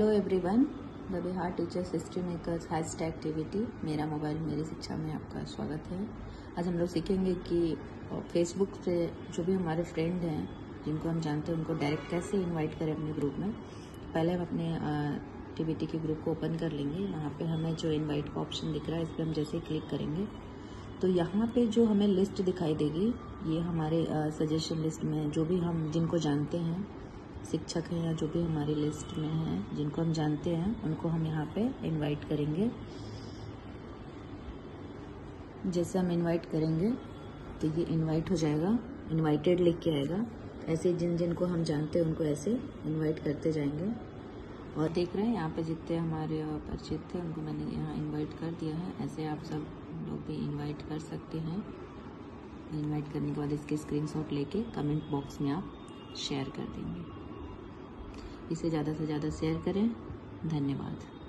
Hello everyone the Bihar teachers history makers hash activity मेरा mobile मेरी शिक्षा में आपका स्वागत है। आज हम लोग सीखेंगे कि फेसबुक से जो भी हमारे फ्रेंड हैं, जिनको हम जानते हैं, उनको डायरेक्ट कैसे इनवाइट करें अपने ग्रुप में, पहले हम अपने एक्टिविटी के ग्रुप को ओपन कर लेंगे। यहाँ पे हमें जो इनवाइट का ऑप्शन दिख रहा है, इस पर हम जैसे ही क्लिक करेंगे तो यहाँ पे जो हमें लिस्ट दिखाई देगी, ये हमारे सजेशन लिस्ट में जो भी हम, जिनको जानते हैं शिक्षक हैं या जो भी हमारी लिस्ट में हैं, जिनको हम जानते हैं, उनको हम यहाँ पे इनवाइट करेंगे। जैसे हम इनवाइट करेंगे तो ये इनवाइट हो जाएगा इनवाइटेड लिख के आएगा। ऐसे जिन जिनको हम जानते हैं, उनको ऐसे इनवाइट करते जाएँगे। और देख रहे हैं, यहाँ पे जितने हमारे परिचित थे, उनको मैंने यहाँ इनवाइट कर दिया है। ऐसे आप सब लोग भी इनवाइट कर सकते हैं। इनवाइट करने के बाद इसके स्क्रीनशॉट लेके कमेंट बॉक्स में आप शेयर कर देंगे। इसे ज़्यादा से ज़्यादा शेयर करें। धन्यवाद।